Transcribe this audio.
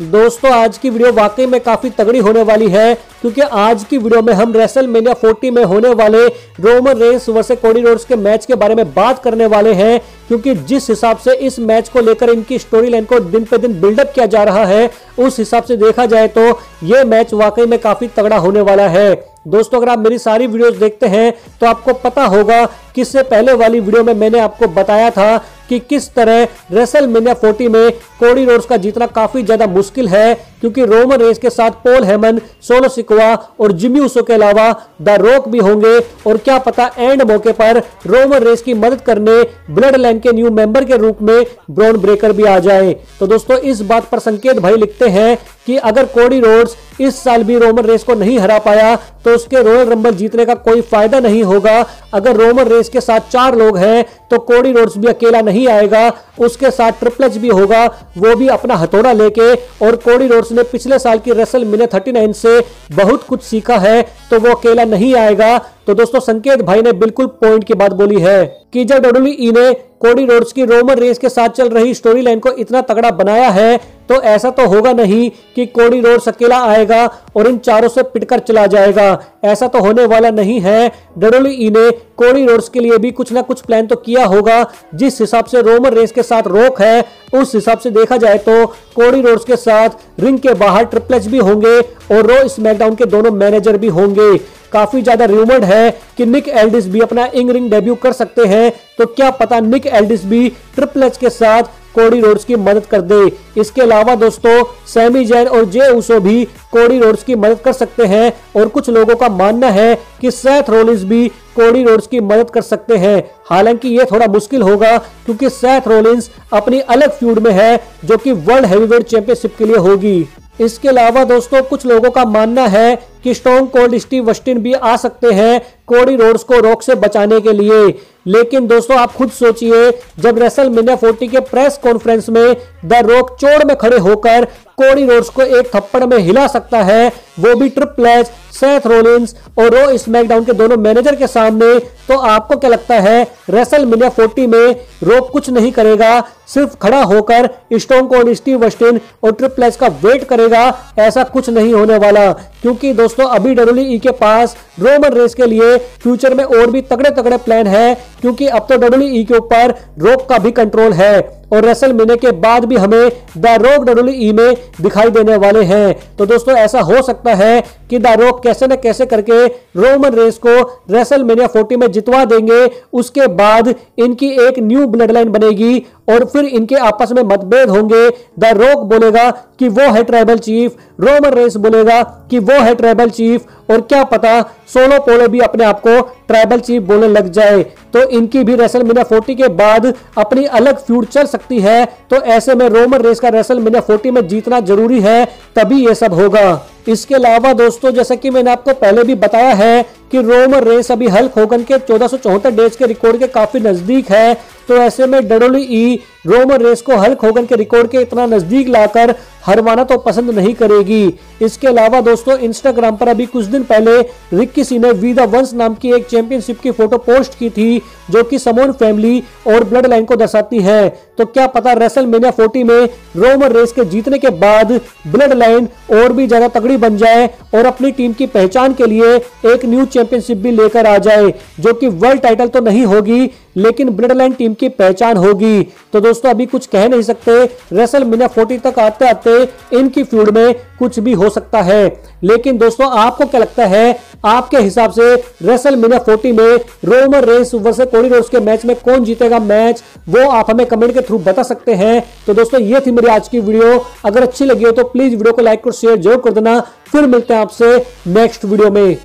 दोस्तों, आज की वीडियो वाकई में काफ़ी तगड़ी होने वाली है, क्योंकि आज की वीडियो में हम रेसल मेनिया 40 में होने वाले Roman Reigns versus Cody Rhodes के मैच के बारे में बात करने वाले हैं, क्योंकि जिस हिसाब से इस मैच को लेकर इनकी स्टोरी लाइन को दिन पे दिन बिल्डअप किया जा रहा है, उस हिसाब से देखा जाए तो ये मैच वाकई में काफ़ी तगड़ा होने वाला है। दोस्तों, अगर आप मेरी सारी वीडियोस देखते हैं तो आपको पता होगा कि इससे पहले वाली वीडियो में मैंने आपको बताया था कि किस तरह रेसल मिनिया फोर्टी में कोडी रोड्स का जीतना काफ़ी ज़्यादा मुश्किल है, क्योंकि रोमन रेस के साथ पोल हेमन सोलो सिकवा और जिमी उसो के अलावा द रोक भी होंगे। और क्या पता एंड मौके पर रोमन रेस की मदद करने ब्लड लाइन के न्यू मेंबर के रूप में ब्राउन ब्रेकर भी आ जाए। तो दोस्तों, इस बात पर संकेत भाई लिखते हैं कि अगर कोडी रोड्स इस साल भी रोमन रेस को नहीं हरा पाया तो उसके रॉयल रंबल जीतने का कोई फ़ायदा नहीं होगा। अगर रोमन रेस के साथ चार लोग हैं तो कोडी रोड्स भी अकेला नहीं आएगा, उसके साथ ट्रिपलेच भी होगा, वो भी अपना हथौड़ा लेके, और कोडी रोड्स ने पिछले साल की रेसल मिने 39 से बहुत कुछ सीखा है तो वो अकेला नहीं आएगा। तो दोस्तों, संकेत भाई ने बिल्कुल पॉइंट की बात बोली है कि जब डब्ल्यू ने कोडी रोड्स की रोमन रेस के साथ चल रही स्टोरी लाइन को इतना तगड़ा बनाया है तो ऐसा तो होगा नहीं कि कोडी रोड अकेला आएगा और इन चारों से पिटकर चला जाएगा। ऐसा तो होने वाला नहीं है। डब्ल्यू ने कोडी रोड्स के लिए भी कुछ ना कुछ प्लान तो किया होगा। जिस हिसाब से रोमन रेस के साथ रोक है, उस हिसाब से देखा जाए तो कोडी रोड्स के साथ रिंग के बाहर ट्रिपलेच भी होंगे और रो स्मैकडाउन के दोनों मैनेजर भी होंगे। काफ़ी ज़्यादा रूमर्ड है कि निक एल्डिस भी अपना इंग रिंग डेब्यू कर सकते हैं। तो क्या पता निक एल्डिस भी ट्रिपल एच के साथ कोडी रोड्स की मदद कर दे। इसके अलावा दोस्तों, सैमी जैन और जे उसो भी कोडी रोड्स की मदद कर सकते हैं और कुछ लोगों का मानना है कि सैथ रोलिंस भी कोडी रोड्स की मदद कर सकते हैं। हालाँकि ये थोड़ा मुश्किल होगा क्योंकि सैथ रोलिंस अपनी अलग फ्यूड में है जो कि वर्ल्ड हैवीवेट चैंपियनशिप के लिए होगी। इसके अलावा दोस्तों, कुछ लोगों का मानना है कि स्टोन कोल्ड स्टीव वस्टिन भी आ सकते हैं कोडी रोड्स को रोक से बचाने के लिए। लेकिन दोस्तों, आप खुद सोचिए, जब रेसल मिनिया फोर्टी के प्रेस कॉन्फ्रेंस में द रोक चोड़ में खड़े होकर कोडी रोड्स को एक थप्पड़ में हिला सकता है, वो भी ट्रिपल सेथ रोलिंस और रो स्मैकडाउन के दोनों मैनेजर के सामने तो आपको क्या लगता है, रेसल मिनिया फोर्टी में रोक कुछ नहीं करेगा, सिर्फ़ खड़ा होकर स्टोन कोल्ड स्टीव वस्टिन और ट्रिपल एच का वेट करेगा, ऐसा कुछ नहीं होने वाला। क्योंकि दोस्तों, अभी डब्ल्यू के पास रोमन रेस के लिए फ्यूचर में और भी तगड़े तगड़े प्लान है, क्योंकि अब तो डब्ल्यू के ऊपर रोक का भी कंट्रोल है और रेसल मिलने के बाद भी हमें द रोक डब्ल्यू में दिखाई देने वाले हैं। तो दोस्तों, ऐसा हो सकता है कि द रोक कैसे न कैसे करके रोमन रेस को रेसल मेनिया फोर्टी में जितवा देंगे, उसके बाद इनकी एक न्यू ब्लड लाइन बनेगी और फिर इनके आपस में मतभेद होंगे। द रोक बोलेगा कि वो है ट्राइबल चीफ, रोमन रेस बोलेगा कि वो है ट्राइबल चीफ, और क्या पता सोलो पोलो भी अपने आप को ट्राइबल चीफ बोलने लग जाए। तो इनकी भी रेसल मिनिया फोर्टी के बाद अपनी अलग फ्यूड चल सकती है। तो ऐसे में रोमन रेस का रेसल मिनिया फोर्टी में जीतना ज़रूरी है, तभी ये सब होगा। इसके अलावा दोस्तों, जैसा कि मैंने आपको पहले भी बताया है कि रोमन रेस अभी हल्क होगन के चौदह डेज़ के रिकॉर्ड के काफ़ी नज़दीक है। तो ऐसे में डब्ल्यू ई रोमन रेस को हल्क होगन के रिकॉर्ड के इतना नज़दीक लाकर हरवाना तो पसंद नहीं करेगी। इसके अलावा दोस्तों इंस्टाग्राम पर अभी कुछ दिन पहले रिक्की सी ने वी द वंस नाम की एक चैंपियनशिप की फ़ोटो पोस्ट की थी, जो कि समोन फैमिली और ब्लड लाइन को दर्शाती है। तो क्या पता रेसल मेनिया फोर्टी में रोमन रेस के जीतने के बाद ब्लड लाइन और भी ज़्यादा तगड़ी बन जाए और अपनी टीम की पहचान के लिए एक न्यू चैंपियनशिप भी लेकर आ जाए, जो कि वर्ल्ड टाइटल तो नहीं होगी लेकिन ब्लड लाइन टीम की पहचान होगी। तो दोस्तों, अभी कुछ कह नहीं सकते। रेसल मिना फोर्टी तक आते आते इनकी फ्यूड में कुछ भी हो सकता है। लेकिन दोस्तों, आपको क्या लगता है? आपके हिसाब से रेसल मिना फोर्टी में रोमर रेस वर्सेस कोडी के मैच में कौन जीतेगा मैच वो आप हमें कमेंट के थ्रू बता सकते हैं। तो दोस्तों, ये थी मेरी आज की वीडियो अगर अच्छी लगी हो तो प्लीज़ वीडियो को लाइक और शेयर ज़रूर कर देना। फिर मिलते हैं आपसे नेक्स्ट वीडियो में।